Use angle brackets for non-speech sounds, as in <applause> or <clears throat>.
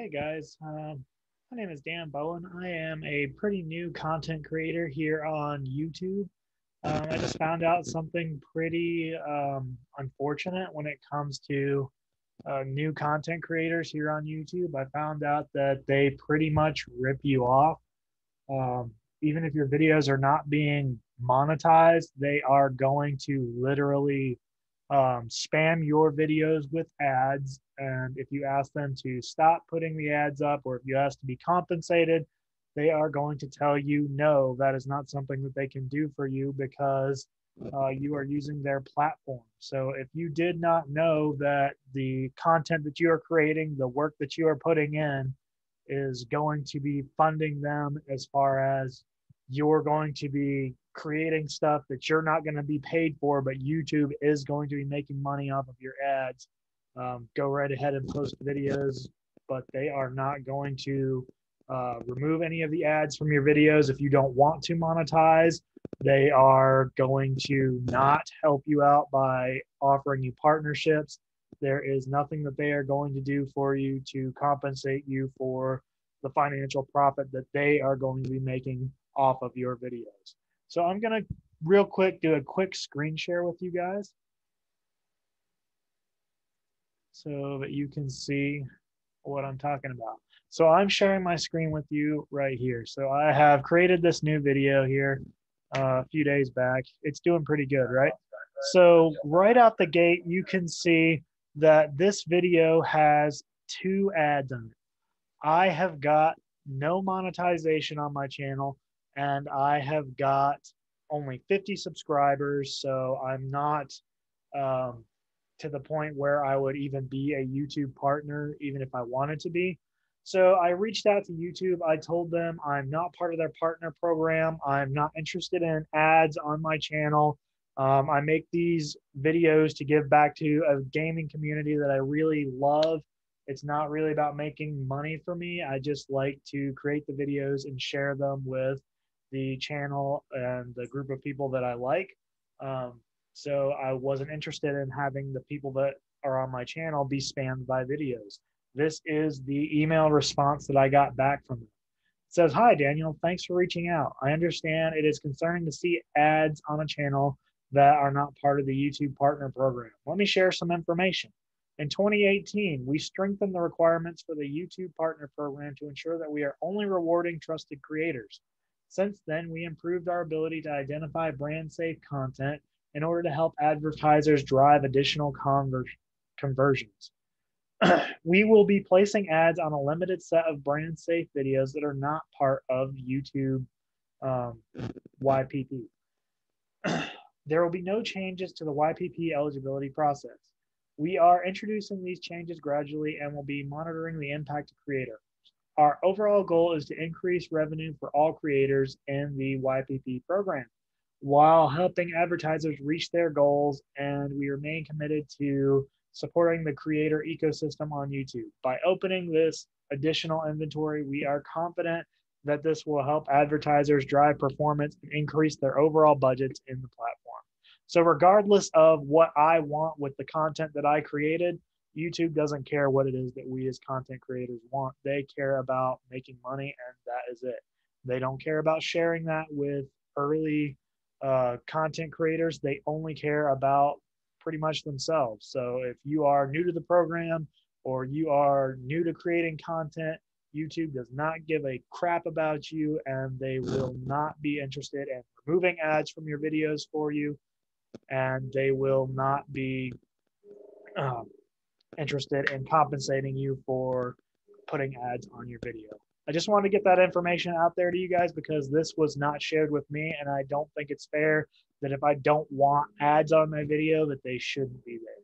Hey guys, um, my name is Dan Bowen. I am a pretty new content creator here on YouTube. Um, I just found out something pretty um, unfortunate when it comes to uh, new content creators here on YouTube. I found out that they pretty much rip you off. Um, even if your videos are not being monetized, they are going to literally um, spam your videos with ads. And if you ask them to stop putting the ads up or if you ask to be compensated, they are going to tell you no, that is not something that they can do for you because uh, you are using their platform. So if you did not know that the content that you are creating, the work that you are putting in, is going to be funding them as far as you're going to be creating stuff that you're not going to be paid for, but YouTube is going to be making money off of your ads. Um, go right ahead and post videos, but they are not going to uh, remove any of the ads from your videos if you don't want to monetize. They are going to not help you out by offering you partnerships. There is nothing that they are going to do for you to compensate you for the financial profit that they are going to be making off of your videos. So I'm going to real quick do a quick screen share with you guys so that you can see what I'm talking about. So I'm sharing my screen with you right here. So I have created this new video here uh, a few days back. It's doing pretty good, right? So right out the gate, you can see that this video has two ads on it. I have got no monetization on my channel and I have got only 50 subscribers. So I'm not um, to the point where I would even be a YouTube partner, even if I wanted to be. So I reached out to YouTube. I told them I'm not part of their partner program. I'm not interested in ads on my channel. Um, I make these videos to give back to a gaming community that I really love. It's not really about making money for me. I just like to create the videos and share them with the channel and the group of people that I like. Um, so I wasn't interested in having the people that are on my channel be spammed by videos. This is the email response that I got back from them. It says, Hi, Daniel, thanks for reaching out. I understand it is concerning to see ads on a channel that are not part of the YouTube Partner Program. Let me share some information. In 2018, we strengthened the requirements for the YouTube Partner Program to ensure that we are only rewarding trusted creators. Since then, we improved our ability to identify brand safe content in order to help advertisers drive additional conver- conversions. <clears throat> we will be placing ads on a limited set of brand safe videos that are not part of YouTube um, YPP. <clears throat> there will be no changes to the YPP eligibility process. We are introducing these changes gradually and will be monitoring the impact to creator. Our overall goal is to increase revenue for all creators in the YPP program while helping advertisers reach their goals, and we remain committed to supporting the creator ecosystem on YouTube. By opening this additional inventory, we are confident that this will help advertisers drive performance and increase their overall budgets in the platform. So, regardless of what I want with the content that I created, YouTube doesn't care what it is that we as content creators want. They care about making money, and that is it. They don't care about sharing that with early uh, content creators. They only care about pretty much themselves. So if you are new to the program or you are new to creating content, YouTube does not give a crap about you and they will <laughs> not be interested in removing ads from your videos for you. And they will not be um, interested in compensating you for putting ads on your video. I just wanted to get that information out there to you guys because this was not shared with me, and I don't think it's fair that if I don't want ads on my video, that they shouldn't be there.